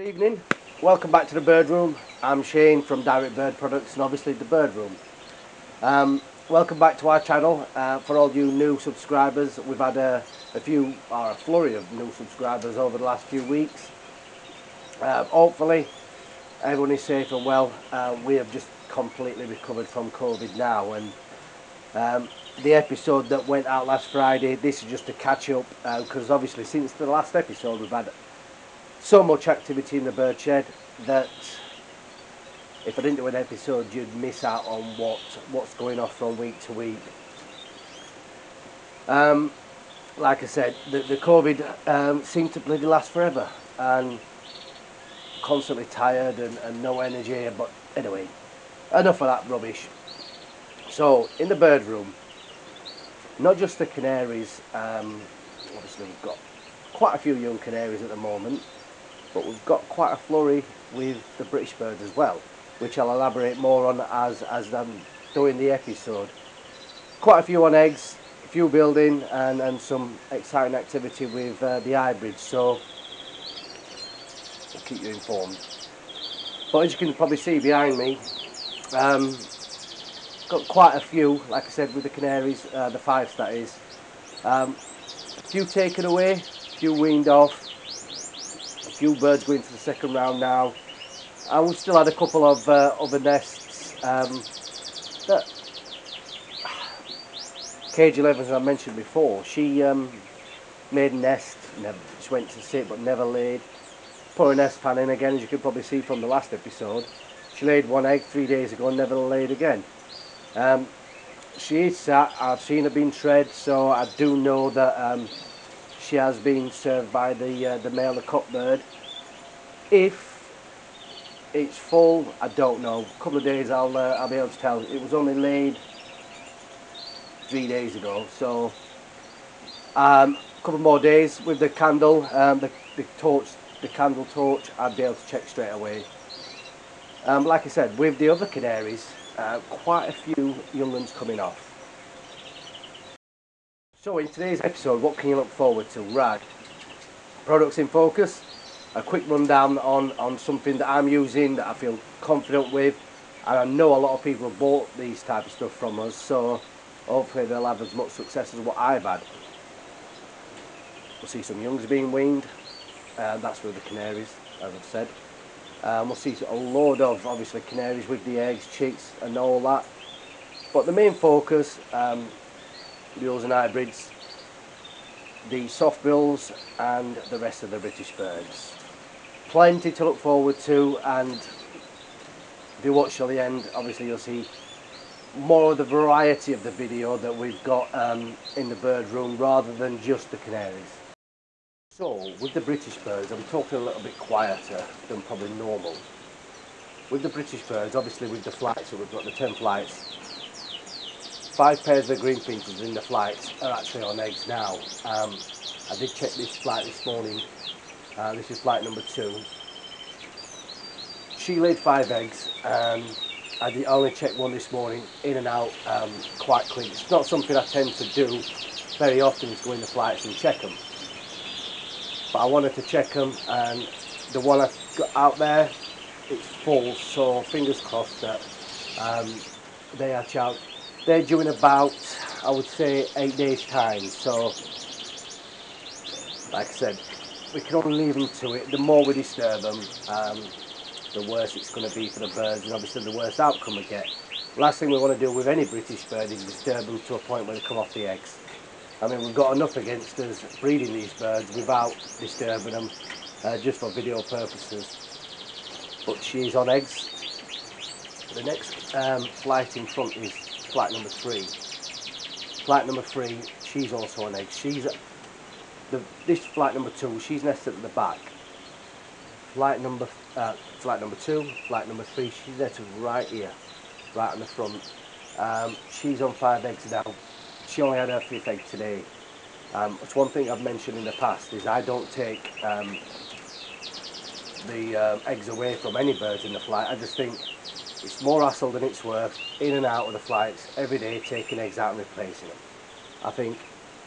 Good evening, welcome back to the Bird Room. I'm Shane from Direct Bird Products and obviously the Bird Room. Um, welcome back to our channel. Uh, for all you new subscribers, we've had a, a few, or a flurry of new subscribers over the last few weeks. Uh, hopefully everyone is safe and well. Uh, we have just completely recovered from COVID now and um, the episode that went out last Friday, this is just a catch up because obviously since the last episode we've had so much activity in the bird shed that if I didn't do an episode you'd miss out on what what's going on from week to week. Um, like I said, the, the COVID um, seemed to bloody last forever and constantly tired and, and no energy but anyway enough of that rubbish so in the bird room not just the canaries um, obviously we've got quite a few young canaries at the moment but we've got quite a flurry with the British birds as well which I'll elaborate more on as, as I'm doing the episode. Quite a few on eggs a few building and, and some exciting activity with uh, the hybrids so I'll keep you informed. But as you can probably see behind me um, got quite a few like I said with the canaries uh, the fives that is. Um, a few taken away a few weaned off few birds going to the second round now. And we've still had a couple of uh, other nests um, that Cage 11 as I mentioned before she um, made a nest never, she went to sit but never laid. Put a nest pan in again as you can probably see from the last episode. She laid one egg three days ago and never laid again. Um, she is sat, I've seen her being tread so I do know that um, she has been served by the uh, the male the cockbird if it's full I don't know. A couple of days I'll uh, I'll be able to tell. It was only laid three days ago so um, a couple more days with the candle um, the, the torch the candle torch I'd be able to check straight away. Um, like I said with the other canaries uh, quite a few young ones coming off. So in today's episode what can you look forward to? Right products in focus a quick rundown on, on something that I'm using that I feel confident with and I know a lot of people have bought these type of stuff from us so hopefully they'll have as much success as what I've had. We'll see some youngs being weaned uh, that's with the canaries as I've said. Um, we'll see a load of obviously canaries with the eggs, chicks and all that but the main focus, um, mules and hybrids, the soft bills and the rest of the British birds plenty to look forward to and if you watch till the end obviously you'll see more of the variety of the video that we've got um, in the bird room rather than just the canaries. So with the British birds I'm talking a little bit quieter than probably normal. With the British birds obviously with the flights so we've got the 10 flights five pairs of green finches in the flights are actually on eggs now. Um, I did check this flight this morning uh, this is flight number two. She laid five eggs. Um, I only checked one this morning, in and out, um, quite quick. It's not something I tend to do very often is go in the flights and check them. But I wanted to check them and the one I've got out there, it's full, so fingers crossed that um, they are out. They're due in about, I would say, eight days time. So, like I said, we can only leave them to it. The more we disturb them, um, the worse it's going to be for the birds and obviously the worse outcome we get. Last thing we want to do with any British bird is disturb them to a point where they come off the eggs. I mean we've got enough against us breeding these birds without disturbing them uh, just for video purposes. But she's on eggs. The next um, flight in front is flight number three. Flight number three, she's also on eggs. She's the, this flight number two, she's nested at the back. Flight number, uh, flight number two, flight number three, she's nested right here, right on the front. Um, she's on five eggs now. She only had her fifth egg today. Um, it's one thing I've mentioned in the past is I don't take um, the uh, eggs away from any birds in the flight. I just think it's more hassle than it's worth in and out of the flights every day taking eggs out and replacing them. I think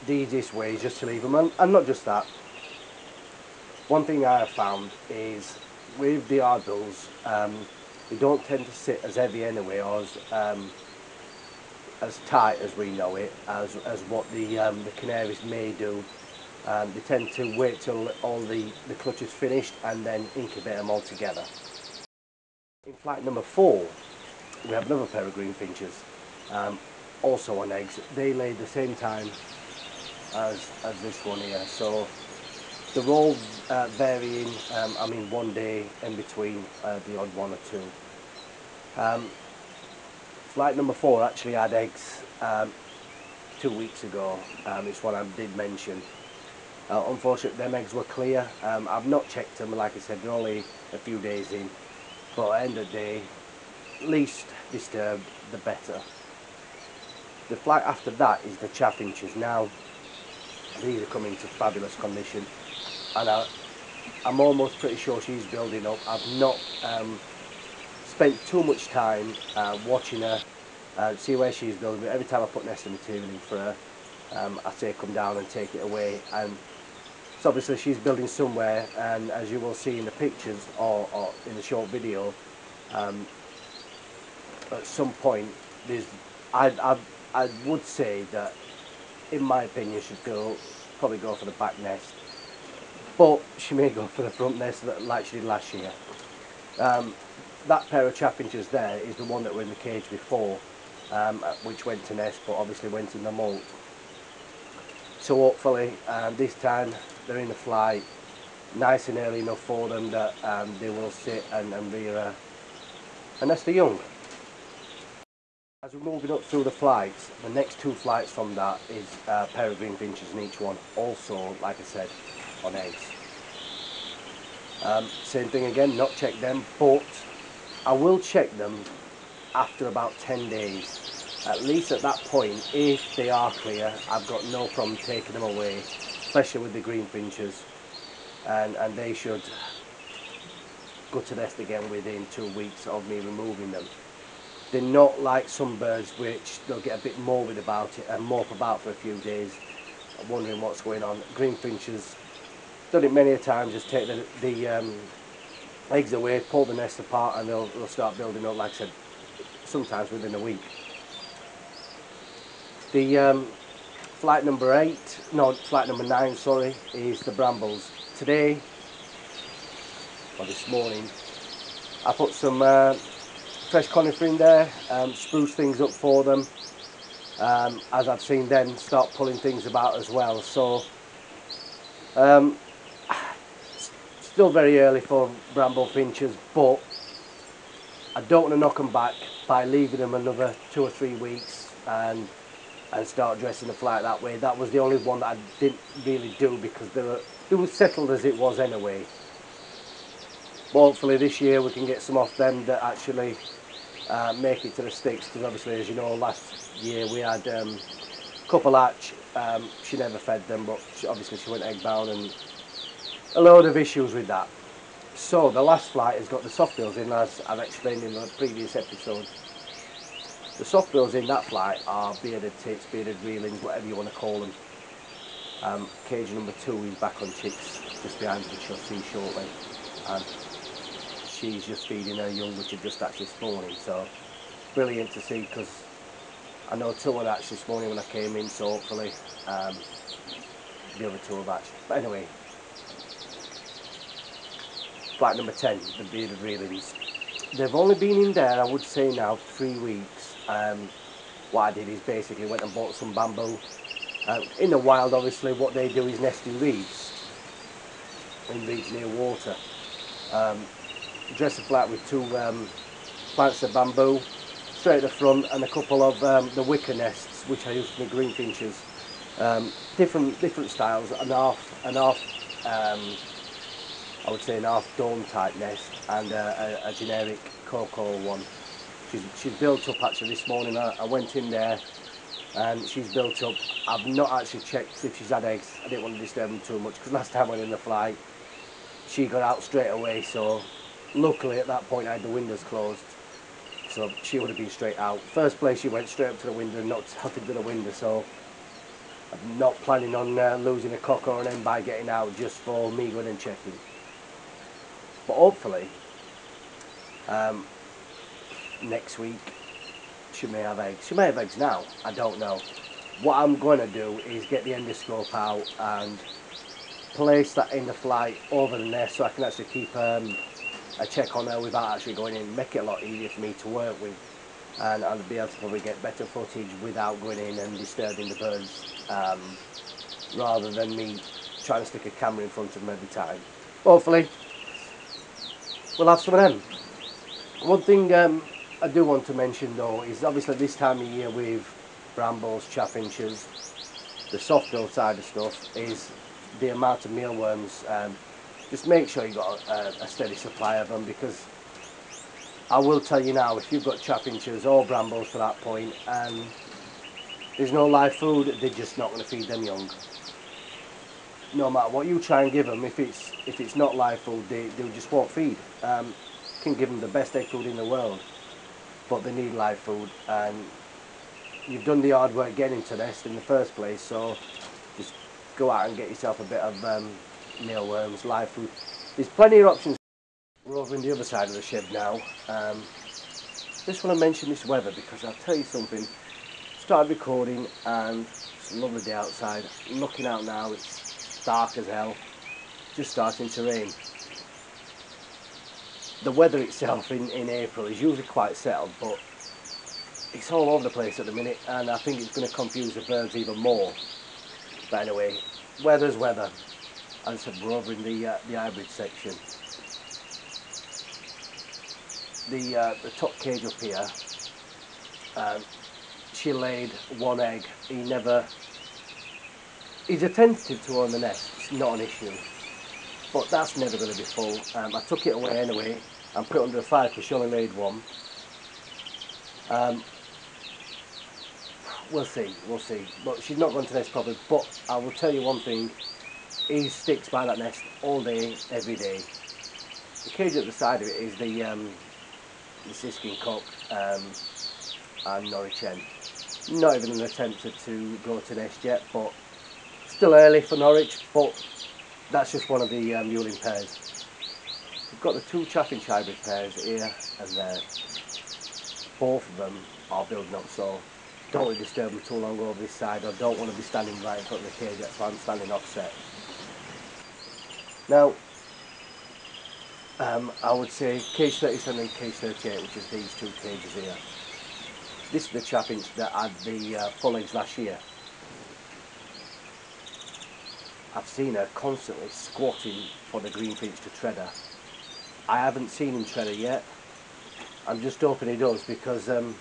the easiest way is just to leave them and, and not just that one thing I have found is with the Ardbills, um, they don't tend to sit as heavy anyway or as, um, as tight as we know it, as, as what the, um, the Canaries may do. Um, they tend to wait till all the, the clutch is finished and then incubate them all together. In flight number four, we have another pair of green finches, um, also on eggs. They lay the same time as, as this one here, so they're all uh, varying, um, I mean one day in between uh, the odd one or two. Um, flight number four actually had eggs um, two weeks ago, um, it's what I did mention. Uh, unfortunately them eggs were clear, um, I've not checked them, like I said they're only a few days in, but end of day, least disturbed the better. The flight after that is the chaffinches. Now, these are coming to fabulous condition and I, I'm almost pretty sure she's building up. I've not um, spent too much time uh, watching her, uh, see where she's building. But every time I put nesting material in for her, um, I say come down and take it away. And so obviously she's building somewhere, and as you will see in the pictures or, or in the short video, um, at some point there's, I, I, I would say that, in my opinion, should go probably go for the back nest but she may go for the front nest like she did last year. Um, that pair of chaffinches there is the one that were in the cage before, um, uh, which went to nest, but obviously went in the moult. So hopefully um, this time they're in the flight, nice and early enough for them that um, they will sit and, and rear a, a nest of young. As we're moving up through the flights, the next two flights from that is a pair of green finches in each one. Also, like I said, on eggs. Um, same thing again, not check them, but I will check them after about 10 days. At least at that point, if they are clear, I've got no problem taking them away, especially with the green finches. And, and they should go to nest again within two weeks of me removing them. They're not like some birds which they'll get a bit morbid about it and mope about for a few days, wondering what's going on. Green finches done it many a time, just take the, the um, eggs away, pull the nest apart and they'll, they'll start building up, like I said, sometimes within a week. The um, flight number eight, no, flight number nine, sorry, is the brambles. Today, or this morning, I put some uh, fresh conifer in there, um, spruce things up for them, um, as I've seen them start pulling things about as well. So um, Still very early for bramble finches, but I don't want to knock them back by leaving them another two or three weeks and and start dressing the flight that way. That was the only one that I didn't really do because they were it was settled as it was anyway. Hopefully this year we can get some off them that actually uh, make it to the sticks because obviously as you know last year we had um, a couple hatch um, she never fed them but she, obviously she went egg bound and a load of issues with that. So the last flight has got the soft bills in as I've explained in the previous episode. The soft bills in that flight are bearded tits, bearded reedlings, whatever you want to call them. Um, cage number two is back on chicks just behind which you'll see shortly. And she's just feeding her young which have just actually spawning. So brilliant to see because I know two had actually spawning when I came in so hopefully um, the other two have actually. But anyway, flight number 10, the bearded reedlings. They've only been in there, I would say now, three weeks. Um, what I did is basically went and bought some bamboo. Uh, in the wild, obviously, what they do is nest in reeds, in reeds near water. Um, dress the flat with two um, plants of bamboo, straight at the front, and a couple of um, the wicker nests, which I use for the green finches. Um, different different styles, an half, an half um, I would say an half dome type nest and a, a, a generic cocoa one. She's, she's built up actually this morning. I, I went in there and she's built up. I've not actually checked if she's had eggs. I didn't want to disturb them too much because last time I went in the flight she got out straight away so luckily at that point I had the windows closed so she would have been straight out. First place she went straight up to the window and knocked out into the window so I'm not planning on uh, losing a cock or an hen by getting out just for me going and checking. But hopefully, um, next week she may have eggs. She may have eggs now. I don't know. What I'm going to do is get the endoscope out and place that in the flight over the nest so I can actually keep um, a check on her without actually going in. Make it a lot easier for me to work with and I'll be able to probably get better footage without going in and disturbing the birds um, rather than me trying to stick a camera in front of them every time. Hopefully we'll have some of them. One thing um, I do want to mention though is obviously this time of year with brambles, chaffinches, the soft bill side of stuff is the amount of mealworms. Um, just make sure you've got a, a, steady supply of them because I will tell you now if you've got chaffinches or brambles for that point and there's no live food they're just not going to feed them young. No matter what you try and give them if it's if it's not live food they, they just won't feed. Um, can give them the best egg food in the world but they need live food and you've done the hard work getting to nest in the first place so just go out and get yourself a bit of um, mealworms, live food. There's plenty of options. We're over in the other side of the shed now. Um, just want to mention this weather because I'll tell you something. Started recording and it's a lovely day outside. Looking out now, it's dark as hell. Just starting to rain the weather itself in, in April is usually quite settled, but it's all over the place at the minute, and I think it's going to confuse the birds even more. But anyway, weather's weather. Said, we're over in the, uh, the hybrid section. The, uh, the top cage up here, um, she laid one egg. He never, he's attentive to her on the nest, it's not an issue. But that's never going to be full. Um, I took it away anyway and put it under the fire because she only laid one. Um, we'll see, we'll see. But she's not going to nest properly. But I will tell you one thing, he sticks by that nest all day, every day. The cage at the side of it is the um, the siskin cock um, and Norwich hen. Not even an attempt to go to nest yet, but still early for Norwich, but that's just one of the um, pairs. We've got the two chaffinch hybrid pairs here and there. Both of them are building up, so don't want to disturb them too long over this side. I don't want to be standing right in front of the cage, that's why I'm standing offset. Now, um, I would say cage 37 and cage 38, which is these two cages here. This is the chaffinch that had the uh, full eggs last year. I've seen her constantly squatting for the greenfinch to tread her I haven't seen him tread her yet. I'm just hoping he does because um,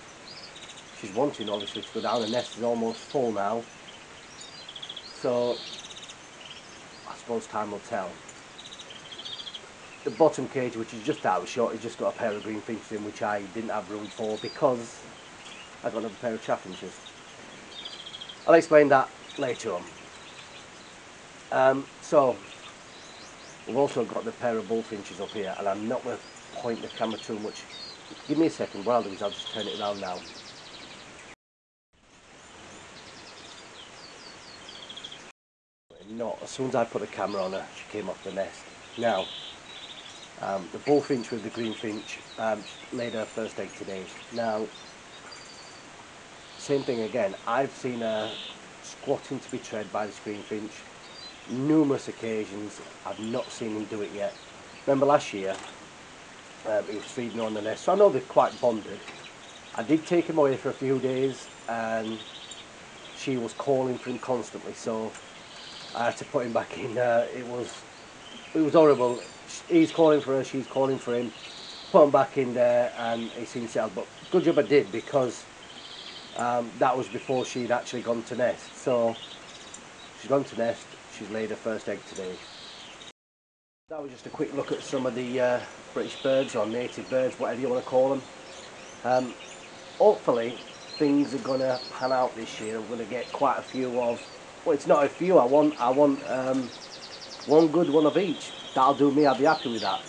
she's wanting obviously to go down. The nest is almost full now. So I suppose time will tell. The bottom cage, which is just out short, has just got a pair of green finches in, which I didn't have room for because I got another pair of chaffinches. I'll explain that later on. Um, so We've also got the pair of bullfinches up here and I'm not going to point the camera too much. Give me a second, do is I'll just turn it around now. Not, as soon as I put the camera on her, she came off the nest. Now, um, the bullfinch with the greenfinch um, laid her first egg today. Now, same thing again, I've seen her squatting to be tread by the greenfinch numerous occasions. I've not seen him do it yet. Remember last year, um, he was feeding on the nest, so I know they're quite bonded. I did take him away for a few days and she was calling for him constantly, so I had to put him back in. Uh, it was it was horrible. He's calling for her, she's calling for him. Put him back in there and he seemed settled. But good job I did because um, that was before she'd actually gone to nest. So she's gone to nest, She's laid her first egg today. That was just a quick look at some of the uh, British birds or native birds, whatever you want to call them. Um, hopefully things are going to pan out this year. I'm going to get quite a few of, well it's not a few, I want, I want um, one good one of each. That'll do me, I'll be happy with that.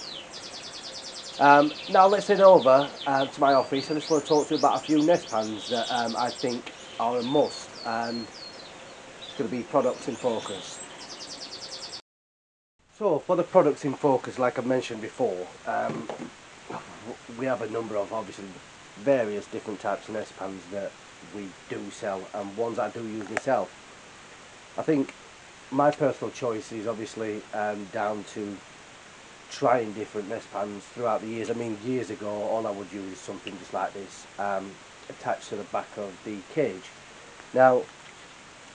Um, now let's head over uh, to my office. I just want to talk to you about a few nest pans that um, I think are a must and it's going to be products in focus. So for the products in focus, like I mentioned before, um, we have a number of obviously various different types of nest pans that we do sell and ones I do use myself. I think my personal choice is obviously um, down to trying different nest pans throughout the years. I mean years ago all I would use is something just like this um, attached to the back of the cage. Now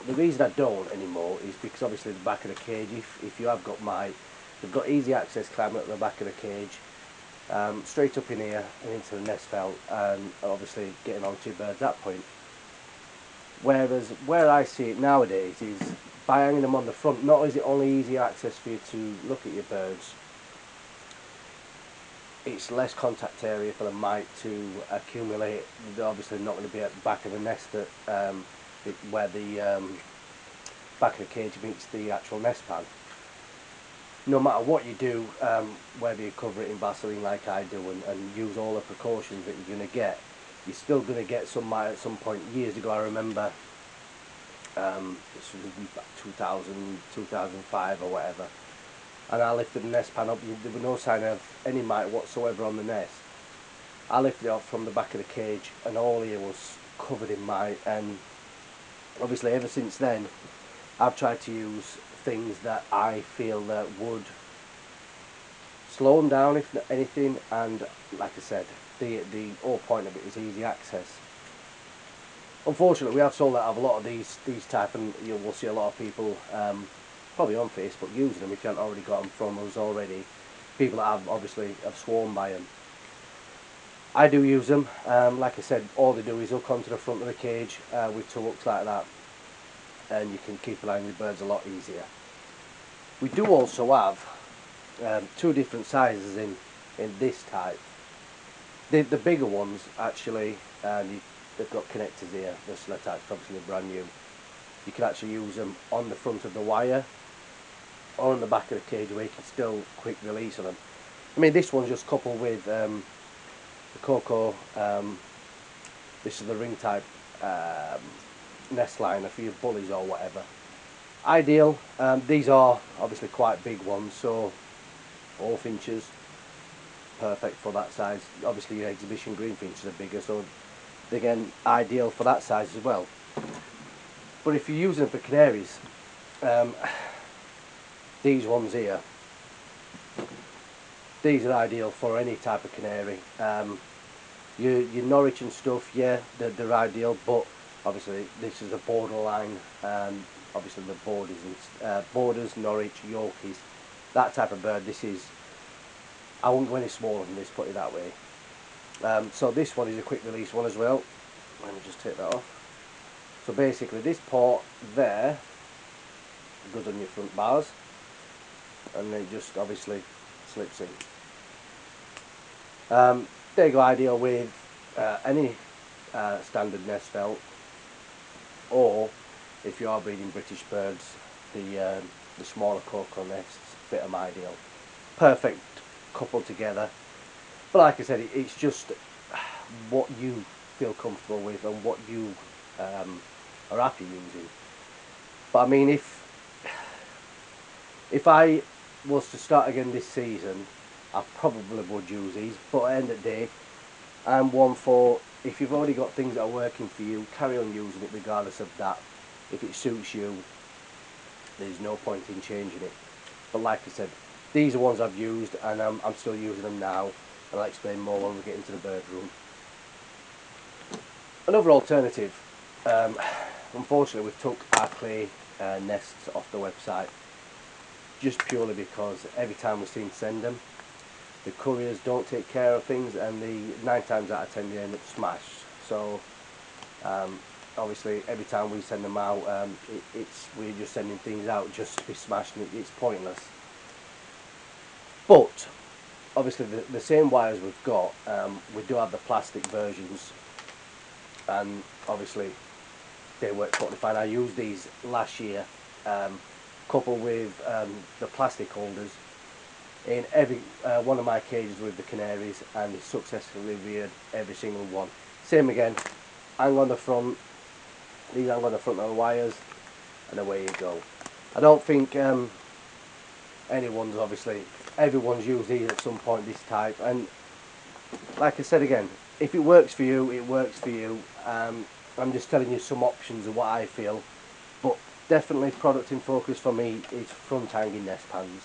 the reason I don't anymore is because obviously the back of the cage, if, if you have got my, they've got easy access climbing at the back of the cage, um, straight up in here and into the nest felt and obviously getting onto your birds at that point. Whereas where I see it nowadays is by hanging them on the front, not is it only easy access for you to look at your birds, it's less contact area for the mite to accumulate. They're obviously not going to be at the back of the nest that um, where the um, back of the cage meets the actual nest pan. No matter what you do, um, whether you cover it in Vaseline like I do and, and use all the precautions that you're going to get, you're still going to get some mite at some point. Years ago I remember, um, this was back 2000, 2005 or whatever, and I lifted the nest pan up, there was no sign of any mite whatsoever on the nest. I lifted it up from the back of the cage and all here was covered in mite. And obviously ever since then I've tried to use things that I feel that would slow them down if anything. And like I said the the whole point of it is easy access unfortunately we have sold out of a lot of these these type and you will see a lot of people um, probably on Facebook using them if you haven't already got them from us already people that have obviously have sworn by them I do use them. Um, like I said, all they do is hook onto the front of the cage uh, with two hooks like that and you can keep an eye on your birds a lot easier. We do also have um, two different sizes in, in this type. The, the bigger ones actually, and you, they've got connectors here, the Sled obviously brand new. You can actually use them on the front of the wire or on the back of the cage where you can still quick release on them. I mean this one's just coupled with um, the Coco, um, this is the ring type um, nest liner for your bullies or whatever. Ideal, um, these are obviously quite big ones, so all finches, perfect for that size. Obviously your exhibition green finches are bigger, so again ideal for that size as well. But if you're using them for canaries, um, these ones here these are ideal for any type of canary. Um, your, your Norwich and stuff, yeah, they're, they're ideal, but obviously this is a borderline, um, obviously the borders, and, uh, borders, Norwich, Yorkies, that type of bird, this is, I wouldn't go any smaller than this, put it that way. Um, so this one is a quick release one as well. Let me just take that off. So basically this port there goes on your front bars and then just obviously slips in. Um, they go ideal with uh, any uh, standard nest felt or if you are breeding British birds the, uh, the smaller cocoa nests fit them ideal. Perfect coupled together but like I said it, it's just what you feel comfortable with and what you um, are happy using. But I mean if if I was to start again this season, I probably would use these. But at the end of the day, I'm one for if you've already got things that are working for you, carry on using it regardless of that. If it suits you, there's no point in changing it. But like I said, these are ones I've used and I'm, I'm still using them now. And I'll explain more when we get into the bird room. Another alternative, um, unfortunately we took our clay uh, nests off the website just purely because every time we seem to send them the couriers don't take care of things and the nine times out of ten they end up smashed so um, obviously every time we send them out um, it, it's we're just sending things out just to be smashed and it, it's pointless but obviously the, the same wires we've got um, we do have the plastic versions and obviously they work totally fine I used these last year um, coupled with um, the plastic holders in every uh, one of my cages with the canaries and successfully reared every single one. Same again, hang on the front, these hang on the front of the wires and away you go. I don't think um, anyone's obviously, everyone's used these at some point, this type. And like I said again, if it works for you, it works for you. Um, I'm just telling you some options of what I feel. But definitely product in focus for me is front hanging nest pans.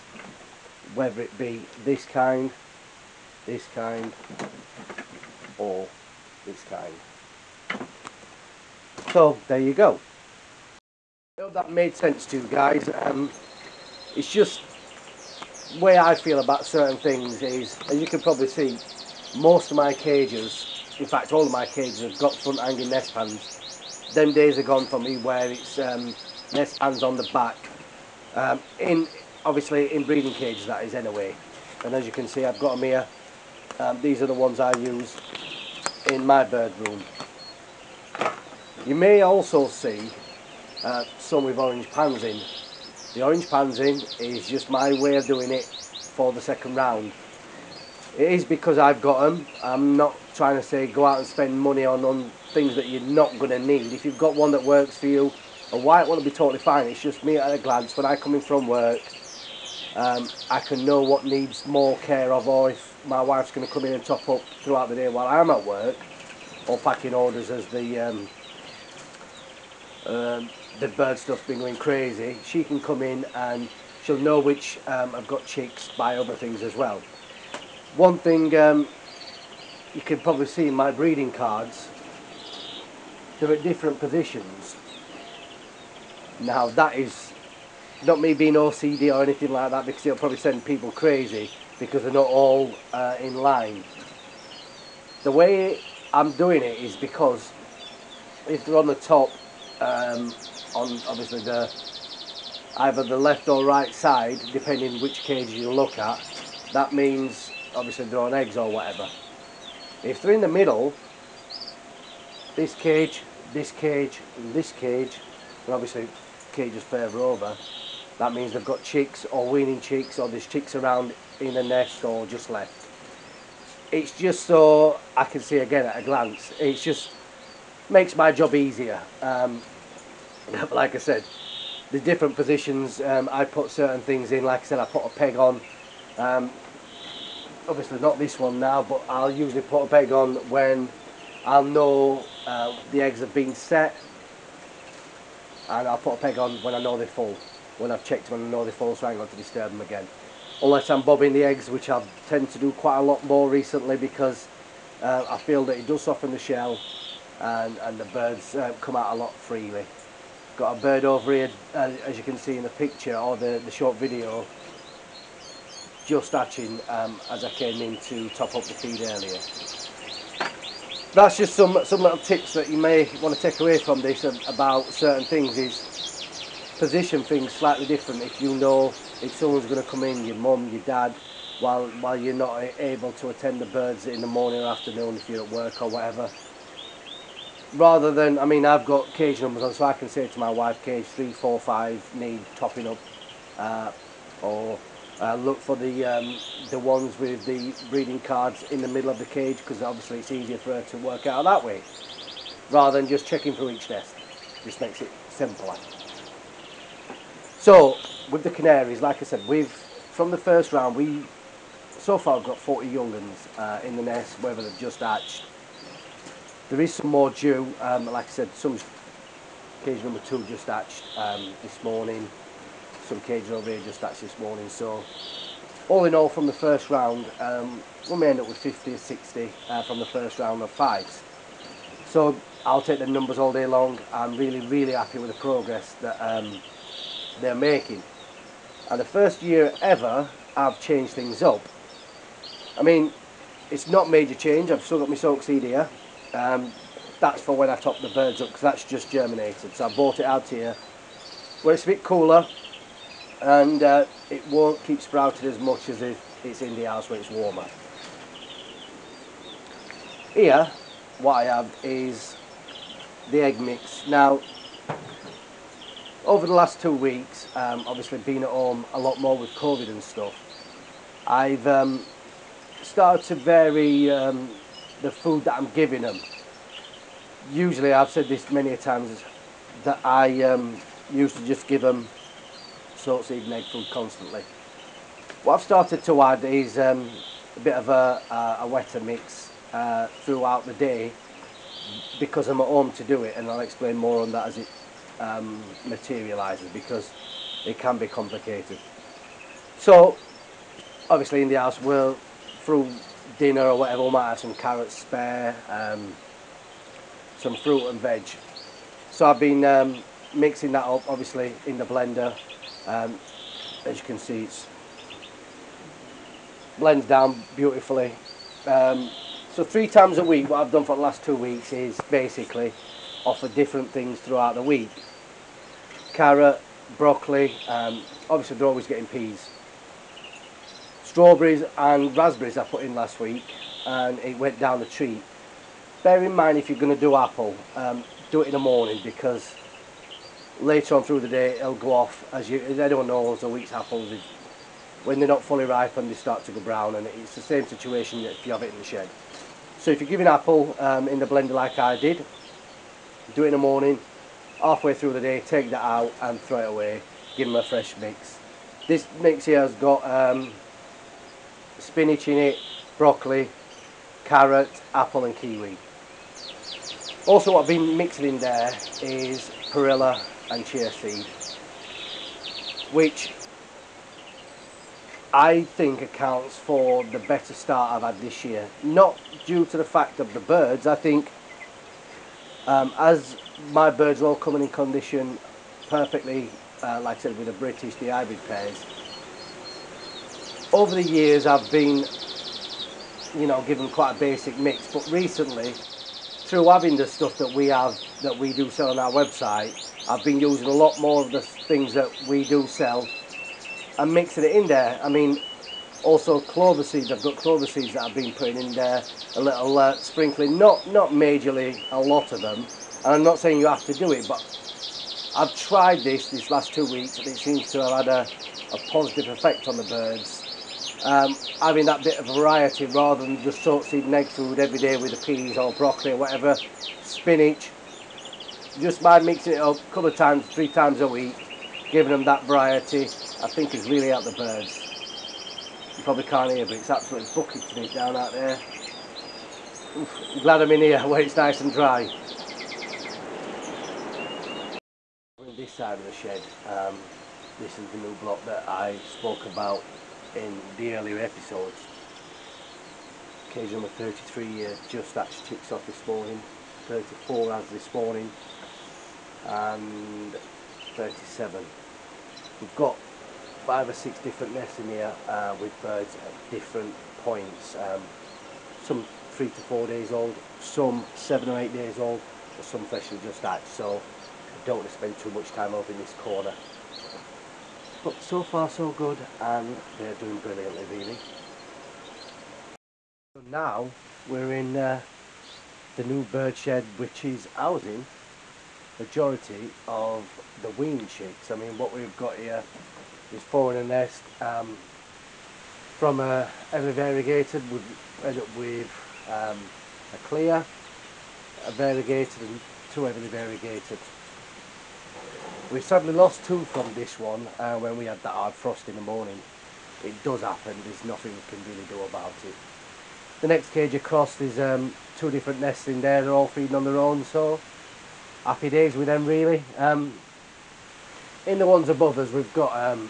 Whether it be this kind, this kind, or this kind. So there you go. I hope that made sense to you guys. Um, it's just way I feel about certain things is, as you can probably see, most of my cages, in fact all of my cages have got front hanging nest pans. Them days are gone for me where it's um, nest pans on the back. Um, in obviously in breeding cages that is anyway. And as you can see I've got them here. Um, these are the ones I use in my bird room. You may also see uh, some with orange pans in. The orange pans in is just my way of doing it for the second round. It is because I've got them. I'm not trying to say go out and spend money on, on things that you're not going to need. If you've got one that works for you, a white one will be totally fine. It's just me at a glance. When I come in from work, um, I can know what needs more care of or if my wife's going to come in and top up throughout the day while I'm at work or packing orders as the um, um, the bird stuff's been going crazy, she can come in and she'll know which um, I've got chicks by other things as well. One thing um, you can probably see in my breeding cards, they're at different positions. Now that is not me being OCD or anything like that because it'll probably send people crazy because they're not all uh, in line. The way I'm doing it is because if they're on the top um, on obviously the either the left or right side depending which cage you look at. That means obviously they're on eggs or whatever. If they're in the middle this cage this cage and this cage and obviously cages further over that means they've got chicks or weaning chicks or there's chicks around in the nest or just left. It's just so I can see again at a glance it's just makes my job easier. Um, like I said, the different positions, um, I put certain things in. Like I said, I put a peg on. Um, obviously not this one now, but I'll usually put a peg on when I'll know uh, the eggs have been set. And I'll put a peg on when I know they're full. When I've checked when I know they're full, so I ain't going to disturb them again. Unless I'm bobbing the eggs, which I tend to do quite a lot more recently because uh, I feel that it does soften the shell and, and the birds uh, come out a lot freely got a bird over here uh, as you can see in the picture or the, the short video just hatching um, as I came in to top up the feed earlier. That's just some, some little tips that you may want to take away from this about certain things is position things slightly different if you know if someone's going to come in, your mum, your dad, while, while you're not able to attend the birds in the morning or afternoon if you're at work or whatever rather than, I mean, I've got cage numbers on, so I can say to my wife, cage three, four, five need topping up, uh, or uh, look for the um, the ones with the breeding cards in the middle of the cage, because obviously it's easier for her to work out that way, rather than just checking through each nest. Just makes it simpler. So, with the canaries, like I said, we've, from the first round, we, so far got 40 young'uns uh, in the nest, whether they've just hatched, there is some more due, um, like I said, some cage number two just hatched um, this morning, some cages over here just hatched this morning, so all in all from the first round, um, we may end up with 50 or 60 uh, from the first round of fights. So I'll take the numbers all day long. I'm really, really happy with the progress that um, they're making. And the first year ever, I've changed things up. I mean, it's not major change. I've still got my soak seed here. Um, that's for when I top the birds up because that's just germinated. So I bought it out here where it's a bit cooler and uh, it won't keep sprouting as much as if it's in the house where it's warmer. Here, what I have is the egg mix. Now, over the last two weeks, um, obviously being at home a lot more with COVID and stuff, I've um, started to vary um, the food that I'm giving them. Usually, I've said this many a times, that I um, used to just give them salt seed and egg food constantly. What I've started to add is um, a bit of a, a, a wetter mix uh, throughout the day because I'm at home to do it and I'll explain more on that as it um, materialises because it can be complicated. So obviously in the house we'll through dinner or whatever we might have some carrots spare, um, some fruit and veg. So I've been um, mixing that up obviously in the blender. Um, as you can see it's blends down beautifully. Um, so three times a week, what I've done for the last two weeks is basically offer different things throughout the week. Carrot, broccoli, um, obviously they're always getting peas. Strawberries and raspberries I put in last week and it went down the tree. Bear in mind if you're going to do apple, um, do it in the morning because later on through the day it'll go off as you as anyone knows a week's apples when they're not fully ripe and they start to go brown and it's the same situation if you have it in the shed. So if you're giving apple um, in the blender like I did, do it in the morning, halfway through the day, take that out and throw it away, give them a fresh mix. This mix here has got um, spinach in it, broccoli, carrot, apple and kiwi. Also what I've been mixing in there is perilla and chia seed, which I think accounts for the better start I've had this year. Not due to the fact of the birds, I think um, as my birds are all coming in condition perfectly, uh, like I said, with the British, the hybrid pairs, over the years I've been, you know, given quite a basic mix, but recently, through having the stuff that we have, that we do sell on our website, I've been using a lot more of the things that we do sell and mixing it in there. I mean, also clover seeds. I've got clover seeds that I've been putting in there, a little uh, sprinkling, not not majorly a lot of them. And I'm not saying you have to do it, but I've tried this these last two weeks, and it seems to have had a, a positive effect on the birds. Um, having that bit of variety rather than just salt seed and egg food every day with the peas or broccoli or whatever, spinach. Just by mixing it up a couple of times, three times a week, giving them that variety, I think has really helped the birds. You probably can't hear, but it's absolutely bucketing down out there. Oof, I'm glad I'm in here where it's nice and dry. This side of the shed, um, this is the new block that I spoke about in the earlier episodes. Cage number 33 here, just hatched chicks off this morning. 34 as this morning. And 37. We've got five or six different nests in here uh, with birds at different points. Um, some three to four days old, some seven or eight days old, or some freshly just hatched. So I don't want to spend too much time over in this corner. But so far so good and they're doing brilliantly really. So now we're in uh, the new bird shed which is housing majority of the weaned chicks. I mean what we've got here is four in a nest um, from a heavily variegated would end up with um, a clear, a variegated and two heavily variegated. We sadly lost two from this one uh, when we had that hard frost in the morning. It does happen, there's nothing we can really do about it. The next cage across is um, two different nests in there, they're all feeding on their own so happy days with them really. Um, in the ones above us we've got um,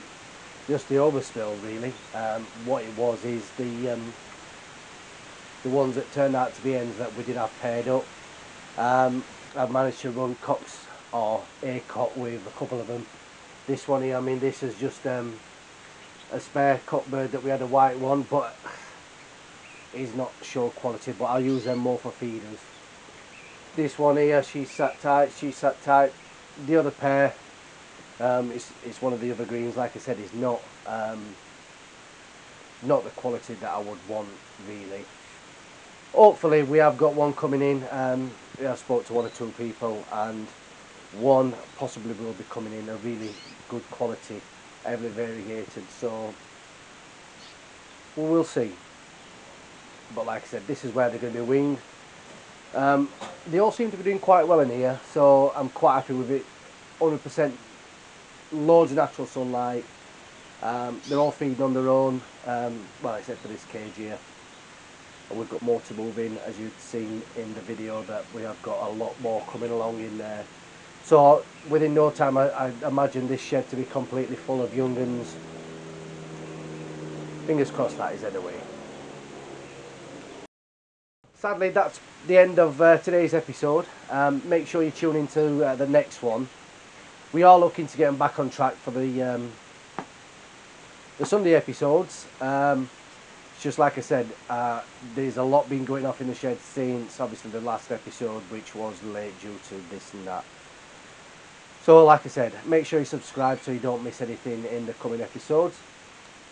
just the overspill really. Um, what it was is the um, the ones that turned out to be ends that we did have paired up. Um, I've managed to run cocks or a cock with a couple of them. This one here, I mean this is just um, a spare cock bird that we had a white one but is not show quality but I'll use them more for feeders. This one here, she sat tight, she sat tight. The other pair um, it's, it's one of the other greens, like I said, is not um, not the quality that I would want really. Hopefully we have got one coming in. Um, I spoke to one or two people and one possibly will be coming in a really good quality, heavily variegated. So we will see. But like I said, this is where they're going to be weaned. Um, they all seem to be doing quite well in here, so I'm quite happy with it. 100% loads of natural sunlight, Um, they're all feeding on their own, um, well except for this cage here. And we've got more to move in, as you've seen in the video that we have got a lot more coming along in there. So within no time I, I imagine this shed to be completely full of younguns. Fingers crossed that is anyway. Sadly that's the end of uh, today's episode. Um, make sure you tune into uh, the next one. We are looking to get them back on track for the um, the Sunday episodes. Um, just like I said, uh, there's a lot been going off in the shed since obviously the last episode, which was late due to this and that. So, like I said, make sure you subscribe so you don't miss anything in the coming episodes.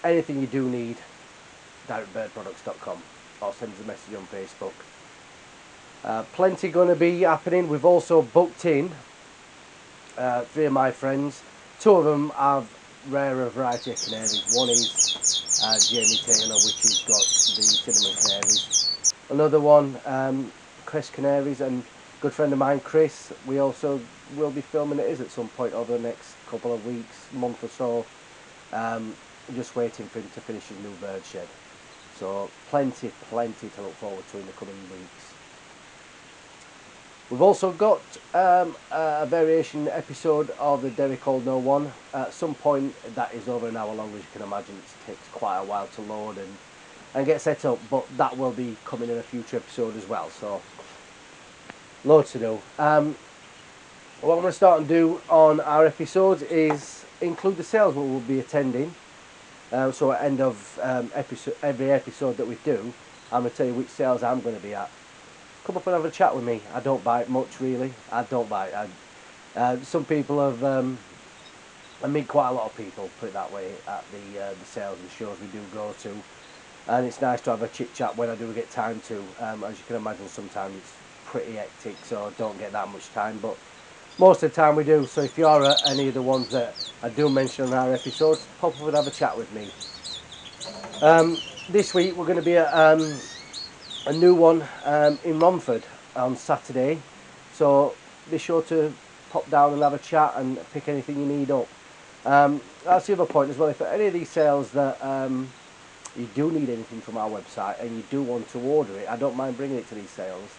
Anything you do need, directbirdproducts.com or send us a message on Facebook. Uh, plenty going to be happening. We've also booked in uh, three of my friends. Two of them have rarer variety of canaries. One is uh, Jamie Taylor, which has got the cinnamon canaries. Another one, um, Canaries, and good friend of mine, Chris. We also will be filming it is at some point over the next couple of weeks, month or so. Um, just waiting for him to finish his new bird shed. So plenty, plenty to look forward to in the coming weeks. We've also got um, a variation episode of the Derek No one. At some point, that is over an hour long, as you can imagine. It takes quite a while to load and, and get set up, but that will be coming in a future episode as well. So, loads to do. Um, what I'm going to start and do on our episodes is include the sales we will be attending. Uh, so at end of um, episode, every episode that we do, I'm going to tell you which sales I'm going to be at come up and have a chat with me. I don't bite much really. I don't bite. I, uh, some people have. Um, I meet quite a lot of people, put it that way, at the uh, the sales and shows we do go to, and it's nice to have a chit chat when I do get time to. Um, as you can imagine, sometimes it's pretty hectic, so don't get that much time. But most of the time we do. So if you are at any of the ones that I do mention on our episodes, pop up and have a chat with me. Um, this week we're going to be at um, a new one um, in Romford on Saturday. So be sure to pop down and have a chat and pick anything you need up. Um, that's the other point as well. If any of these sales that um, you do need anything from our website and you do want to order it, I don't mind bringing it to these sales.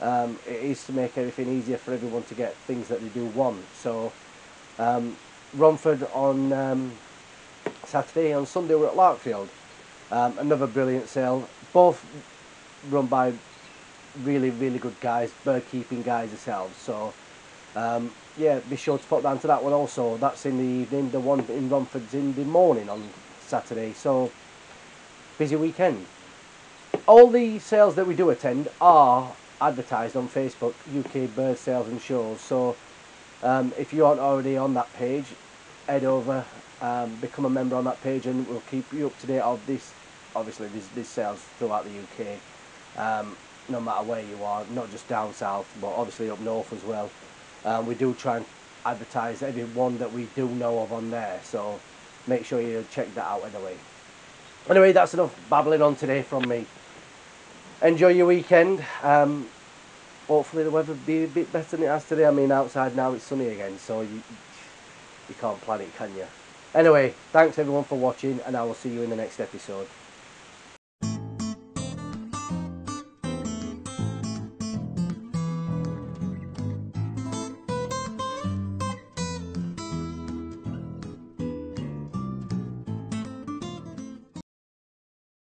Um, it is to make everything easier for everyone to get things that they do want. So um, Romford on um, Saturday, on Sunday we're at Larkfield. Um, another brilliant sale. Both run by really, really good guys, bird keeping guys themselves. So, um, yeah, be sure to pop down to that one also. That's in the evening. The one in Romford's in the morning on Saturday. So, busy weekend. All the sales that we do attend are advertised on Facebook, UK Bird Sales and Shows. So, um, if you aren't already on that page, head over, um, become a member on that page, and we'll keep you up to date of this. Obviously, this, this sales throughout the UK um, no matter where you are, not just down south, but obviously up north as well. Um, we do try and advertise every one that we do know of on there, so make sure you check that out anyway. Anyway, that's enough babbling on today from me. Enjoy your weekend. Um, hopefully the weather will be a bit better than it has today. I mean, outside now it's sunny again, so you, you can't plan it, can you? Anyway, thanks everyone for watching, and I will see you in the next episode.